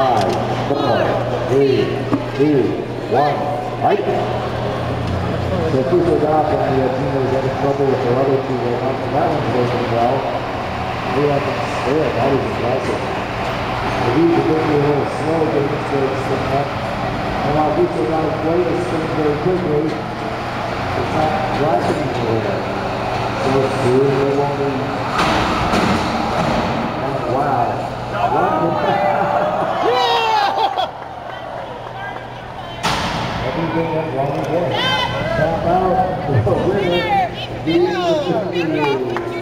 Five, four, three, two, one, fight. So Cooper Dock and the team was having trouble with their other two right now. That one's working well. They have they have always aggressive. The Bees are going to be a little slow getting into this up. And while Cooper Dock play this thing very quickly, it's not driving anywhere. So it's good. Everything went wrong with Tap out. The winner, Dean